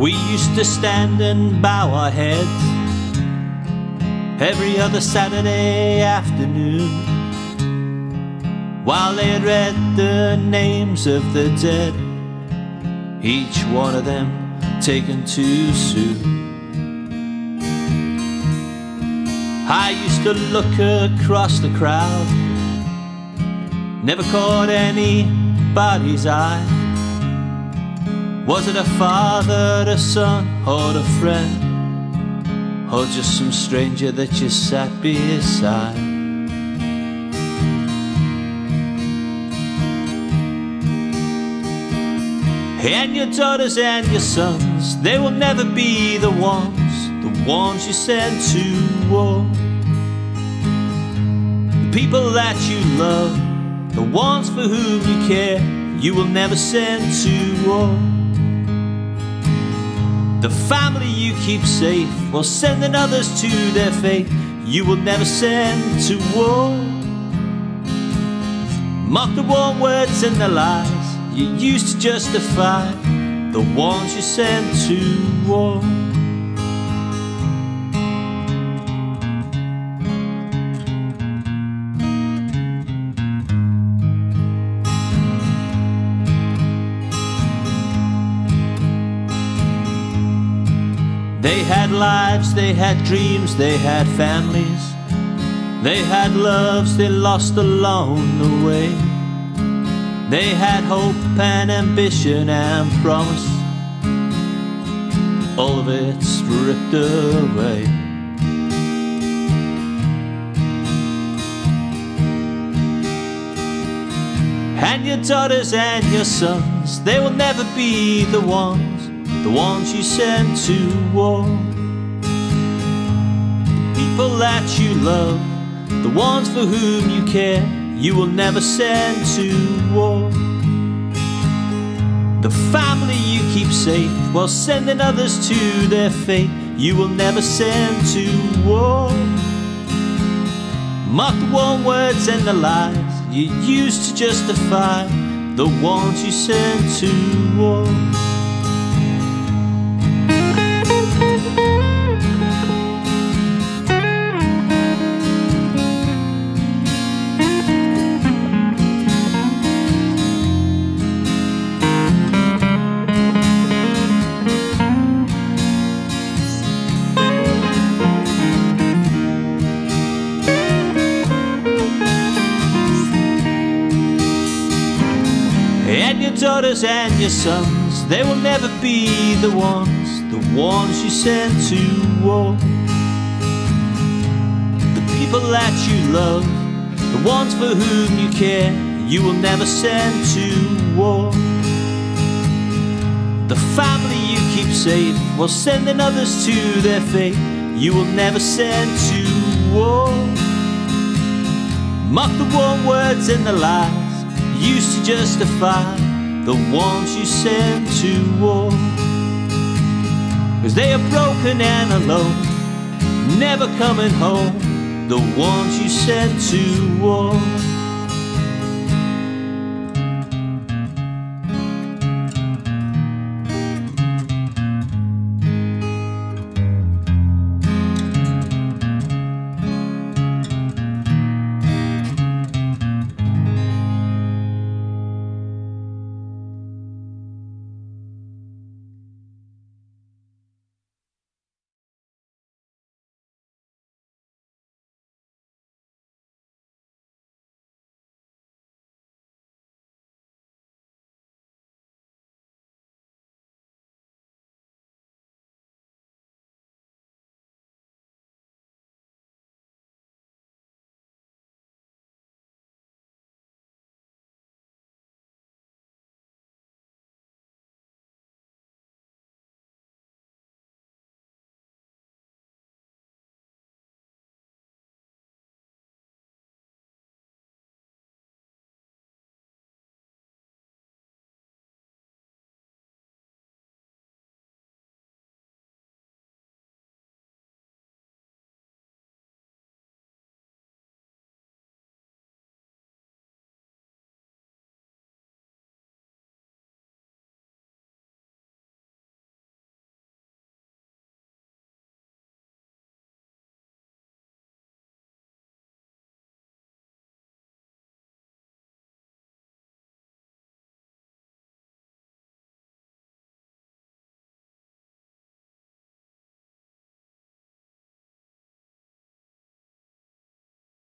We used to stand and bow our heads every other Saturday afternoon while they had read the names of the dead, each one of them taken too soon. I used to look across the crowd, never caught anybody's eye. Was it a father, a son, or a friend, or just some stranger that you sat beside? And your daughters and your sons, they will never be the ones the ones you send to war. The people that you love, the ones for whom you care, you will never send to war. The family you keep safe while sending others to their fate, you will never send to war. Mock the warm words and the lies you used to justify, the ones you sent to war. They had lives, they had dreams, they had families. They had loves they lost along the way. They had hope and ambition and promise. All of it stripped away. And your daughters and your sons, they will never be the ones the ones you send to war. The people that you love, the ones for whom you care, you will never send to war. The family you keep safe while sending others to their fate, you will never send to war. Mock the warm words and the lies you used to justify the ones you send to war. And your daughters and your sons, they will never be the ones, the ones you send to war. The people that you love, the ones for whom you care, you will never send to war. The family you keep safe while sending others to their fate, you will never send to war. Mock the warm words and the lies used to justify the ones you sent to war. Cause they are broken and alone, never coming home, the ones you sent to war.